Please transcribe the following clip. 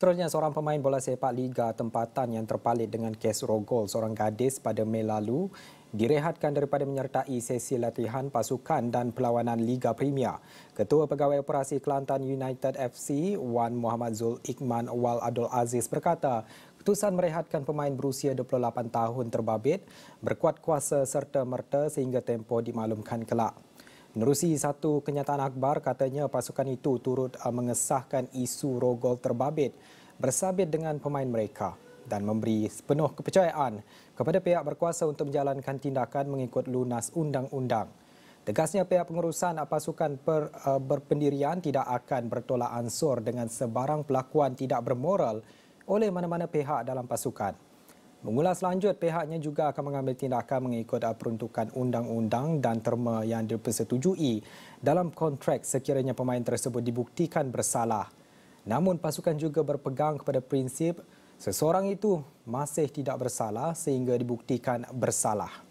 Seterusnya, seorang pemain bola sepak Liga tempatan yang terpalit dengan kes rogol seorang gadis pada Mei lalu direhatkan daripada menyertai sesi latihan pasukan dan perlawanan Liga Premier. Ketua Pegawai Operasi Kelantan United FC, Wan Muhammad Zul Iqman Wal Abdul Aziz berkata, keputusan merehatkan pemain berusia 28 tahun terbabit berkuat kuasa serta merta sehingga tempoh dimaklumkan kelak. Menerusi satu kenyataan akhbar, katanya pasukan itu turut uh, mengesahkan isu rogol terbabit bersabit dengan pemain mereka dan memberi sepenuh kepercayaan kepada pihak berkuasa untuk menjalankan tindakan mengikut lunas undang-undang. Tegasnya pihak pengurusan pasukan per, uh, berpendirian tidak akan bertolak ansur dengan sebarang pelakuan tidak bermoral oleh mana-mana pihak dalam pasukan. Mengulas lanjut, pihaknya juga akan mengambil tindakan mengikut peruntukan undang-undang dan terma yang dipersetujui dalam kontrak sekiranya pemain tersebut dibuktikan bersalah. Namun pasukan juga berpegang kepada prinsip seseorang itu masih tidak bersalah sehingga dibuktikan bersalah.